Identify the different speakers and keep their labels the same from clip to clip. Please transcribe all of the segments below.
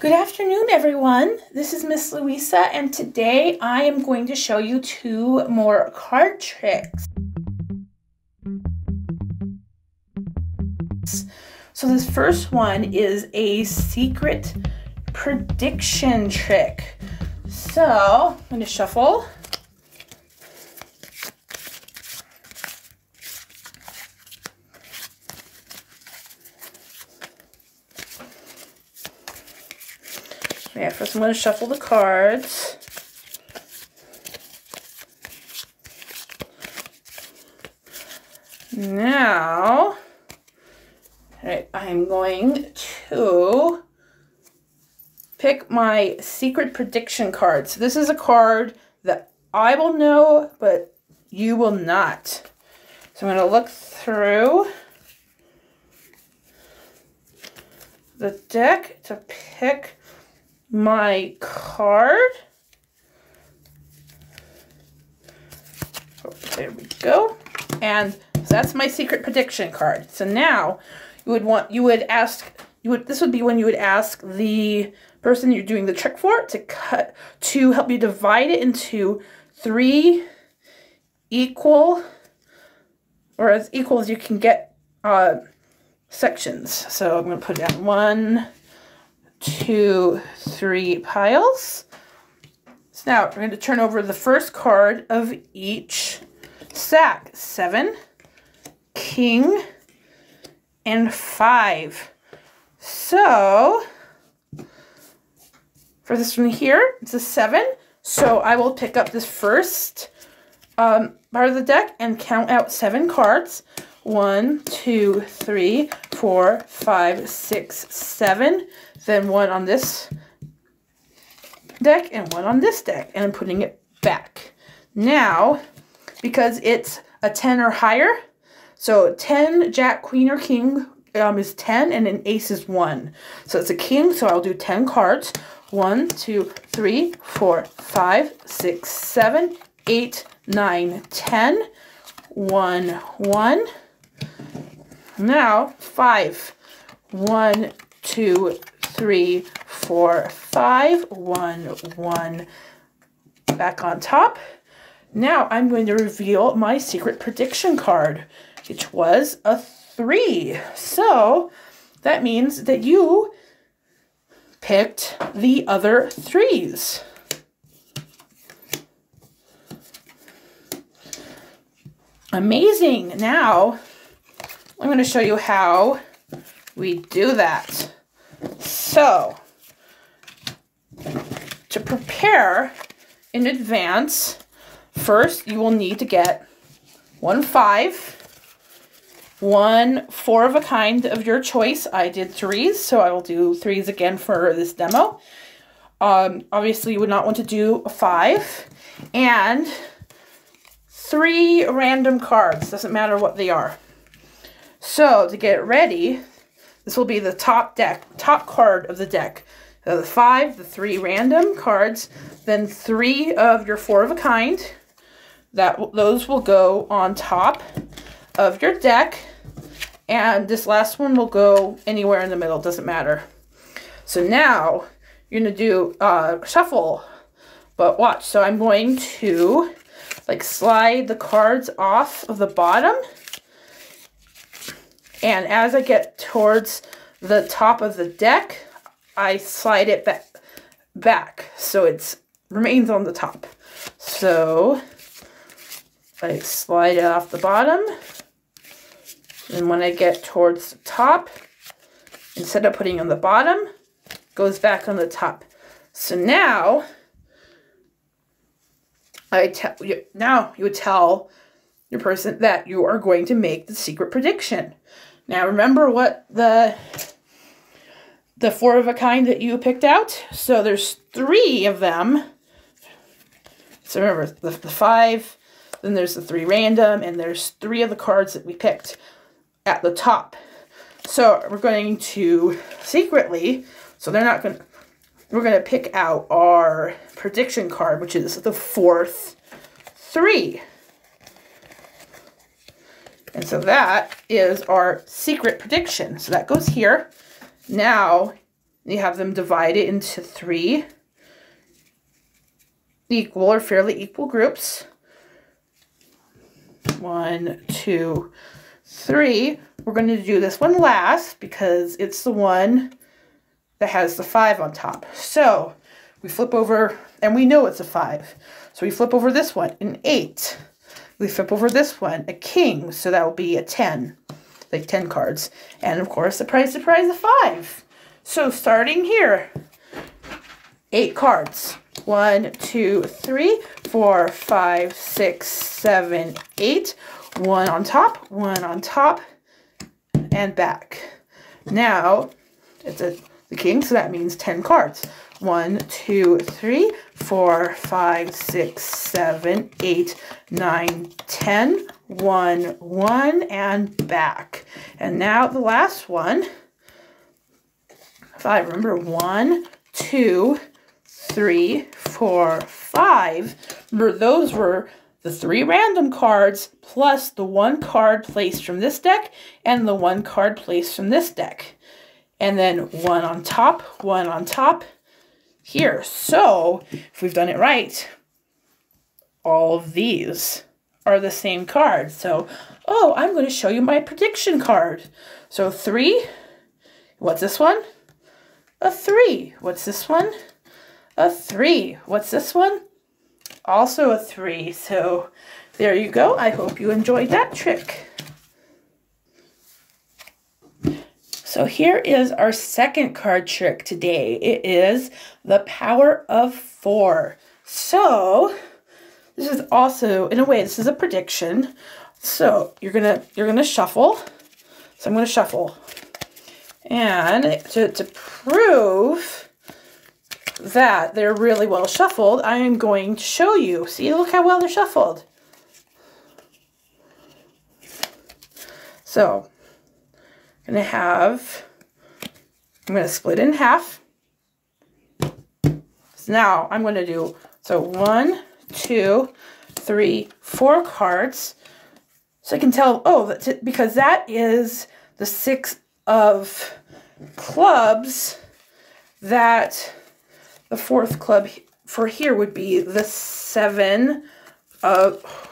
Speaker 1: Good afternoon, everyone. This is Miss Louisa, and today I am going to show you two more card tricks. So this first one is a secret prediction trick. So I'm going to shuffle. Yeah, first I'm going to shuffle the cards. Now, right, I'm going to pick my secret prediction card. So this is a card that I will know, but you will not. So I'm going to look through the deck to pick my card. Oh, there we go. And that's my secret prediction card. So now you would want you would ask you would this would be when you would ask the person you're doing the trick for to cut to help you divide it into three equal or as equal as you can get uh, sections. So I'm going to put down one, two, three piles. So now we're going to turn over the first card of each sack. Seven, king, and five. So, for this one here, it's a seven. So I will pick up this first um, part of the deck and count out seven cards. One, two, three, four, five, six, seven. Then one on this deck and one on this deck. And I'm putting it back. Now, because it's a 10 or higher, so 10, jack, queen, or king um, is 10, and an ace is 1. So it's a king, so I'll do 10 cards. 1, 2, 3, 4, 5, 6, 7, 8, 9, 10. 1, 1. Now, 5. 1, 2, 3, 4, 5. 1, 1. Back on top. Now I'm going to reveal my secret prediction card, which was a 3. So that means that you picked the other threes. Amazing. Now I'm going to show you how we do that. So to prepare in advance, First, you will need to get one five, one four of a kind of your choice. I did threes, so I will do threes again for this demo. Um, obviously, you would not want to do a five. And three random cards. Doesn't matter what they are. So, to get ready, this will be the top deck, top card of the deck. So the five, the three random cards, then three of your four of a kind, that those will go on top of your deck and this last one will go anywhere in the middle doesn't matter. So now you're gonna do uh, shuffle. But watch so I'm going to like slide the cards off of the bottom and as I get towards the top of the deck I slide it back back so it remains on the top so I slide it off the bottom. And when I get towards the top, instead of putting on the bottom, goes back on the top. So now, I tell you now you tell your person that you are going to make the secret prediction. Now remember what the the four of a kind that you picked out. So there's three of them. So remember the, the five, then there's the three random, and there's three of the cards that we picked at the top. So we're going to secretly, so they're not going to, we're going to pick out our prediction card, which is the fourth three. And so that is our secret prediction. So that goes here. Now, You have them divided into three equal or fairly equal groups. One, two, three. We're going to do this one last because it's the one that has the five on top. So we flip over and we know it's a five. So we flip over this one, an eight. We flip over this one, a king. So that will be a 10, like 10 cards. And of course, the surprise, surprise, a five. So starting here, eight cards. One, two, three, four, five, six, seven, eight. One on top, one on top, and back. Now, it's a the king, so that means 10 cards. One, two, three, four, five, six, seven, eight, nine, ten. One, one, and back. And now the last one. Five. Remember, one, two, three, four, five. Remember, those were the three random cards plus the one card placed from this deck and the one card placed from this deck. And then one on top, one on top here. So if we've done it right, all of these are the same card. So, oh, I'm going to show you my prediction card. So three, what's this one? A three. What's this one? A three. What's this one? Also a three. So there you go. I hope you enjoyed that trick. So here is our second card trick today. It is the power of four. So this is also, in a way, this is a prediction. So you're gonna you're gonna shuffle. So I'm gonna shuffle. And to, to prove that they're really well shuffled, I am going to show you. See, look how well they're shuffled. So I'm going to have, I'm going to split in half. So now I'm going to do, so one, two, three, four cards. So I can tell, oh, that's it, because that is the six of clubs that the fourth club for here would be the seven of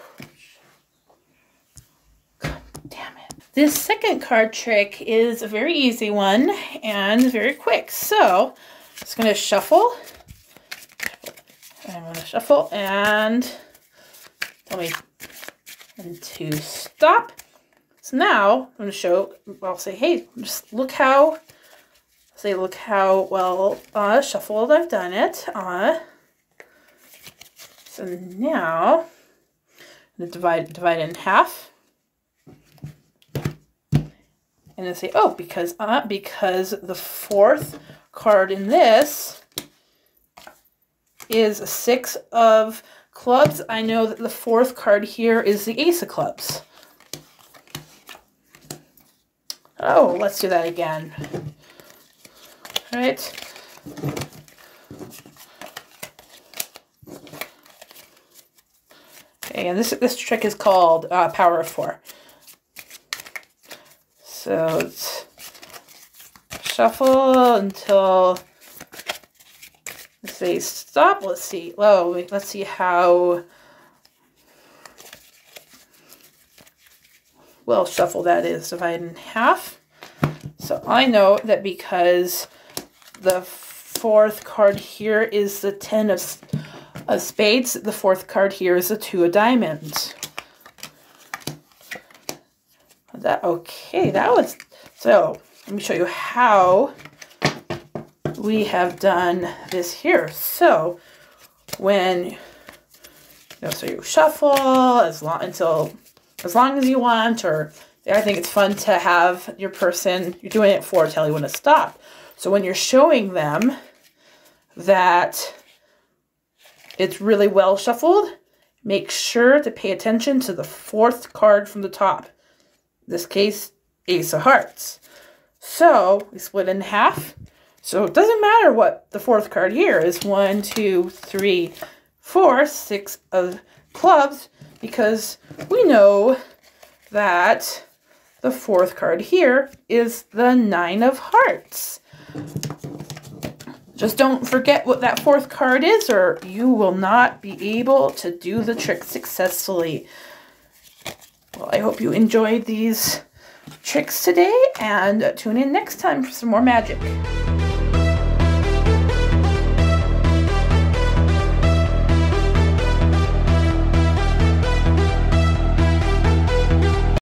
Speaker 1: This second card trick is a very easy one and very quick. So, I'm just going to shuffle. I'm going to shuffle and tell me to stop. So now I'm going to show, I'll say, hey, just look how, say, look how well uh, shuffled I've done it. Uh, so now I'm going to divide, divide in half and then say, oh, because uh, because the fourth card in this is a six of clubs, I know that the fourth card here is the ace of clubs. Oh, let's do that again. All right. Okay, and this this trick is called uh, Power of Four. So let's shuffle until let's say stop. Let's see. Oh, let's see how well shuffle that is. Divide in half. So I know that because the fourth card here is the ten of, of spades, the fourth card here is the two of diamonds. That okay, that was so let me show you how we have done this here. So when you know, so you shuffle as long until as long as you want, or I think it's fun to have your person you're doing it for tell you when to stop. So when you're showing them that it's really well shuffled, make sure to pay attention to the fourth card from the top this case, ace of hearts. So we split in half. So it doesn't matter what the fourth card here is. One, two, three, four, six of clubs. Because we know that the fourth card here is the nine of hearts. Just don't forget what that fourth card is or you will not be able to do the trick successfully. Well, I hope you enjoyed these tricks today and tune in next time for some more magic.